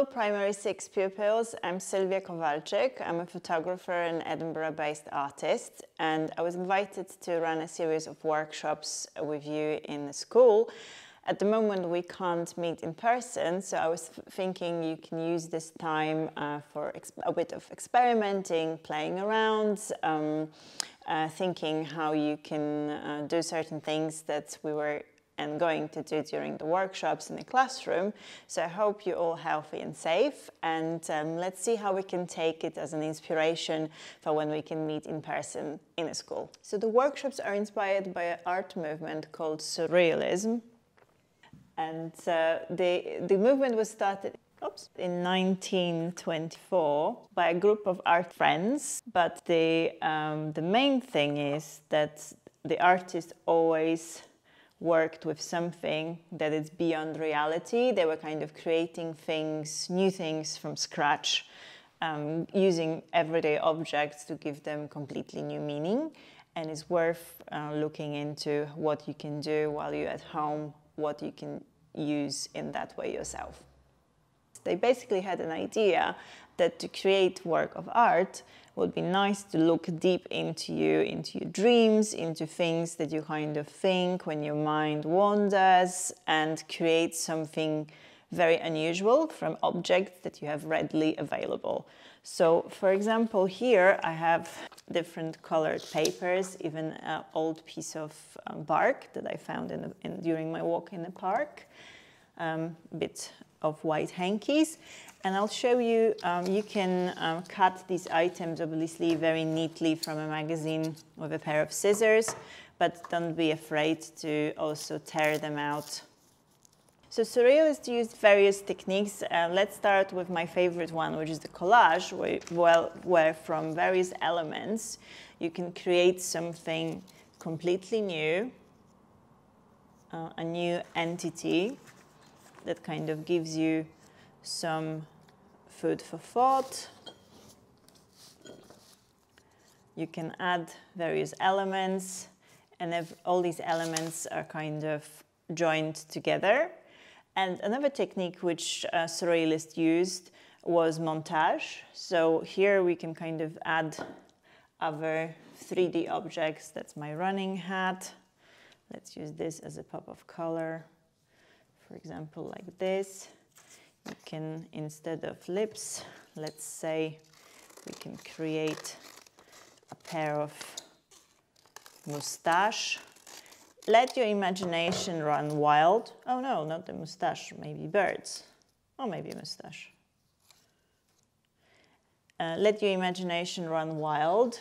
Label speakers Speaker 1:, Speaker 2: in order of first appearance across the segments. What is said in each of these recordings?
Speaker 1: Hello, Primary 6 pupils. I'm Sylwia Kowalczyk. I'm a photographer and Edinburgh-based artist, and I was invited to run a series of workshops with you in the school. At the moment, we can't meet in person, so I was thinking you can use this time uh, for a bit of experimenting, playing around, um, uh, thinking how you can uh, do certain things that we were and going to do during the workshops in the classroom. So I hope you're all healthy and safe and um, let's see how we can take it as an inspiration for when we can meet in person in a school. So the workshops are inspired by an art movement called Surrealism and uh, the, the movement was started Oops. in 1924 by a group of art friends. But the, um, the main thing is that the artist always worked with something that is beyond reality. They were kind of creating things, new things from scratch, um, using everyday objects to give them completely new meaning. And it's worth uh, looking into what you can do while you're at home, what you can use in that way yourself. They basically had an idea that to create work of art would be nice to look deep into you, into your dreams, into things that you kind of think when your mind wanders and create something very unusual from objects that you have readily available. So for example, here I have different colored papers, even an old piece of um, bark that I found in, in during my walk in the park, um, a bit of white hankies. And I'll show you, um, you can um, cut these items obviously very neatly from a magazine with a pair of scissors, but don't be afraid to also tear them out. So surrealists used various techniques. Uh, let's start with my favorite one, which is the collage, where, well, where from various elements you can create something completely new, uh, a new entity that kind of gives you some food for thought. You can add various elements and if all these elements are kind of joined together. And another technique which uh, surrealists used was montage. So here we can kind of add other 3D objects. That's my running hat. Let's use this as a pop of color. For example, like this You can, instead of lips, let's say we can create a pair of mustache. Let your imagination run wild. Oh no, not the mustache, maybe birds. Or maybe mustache. Uh, let your imagination run wild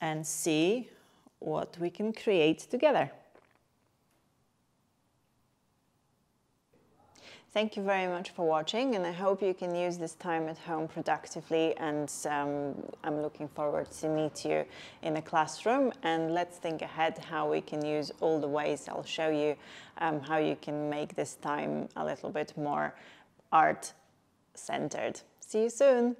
Speaker 1: and see what we can create together. Thank you very much for watching and I hope you can use this time at home productively and um, I'm looking forward to meet you in the classroom and let's think ahead how we can use all the ways. I'll show you um, how you can make this time a little bit more art centered. See you soon.